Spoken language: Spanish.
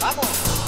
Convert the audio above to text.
¡Vamos!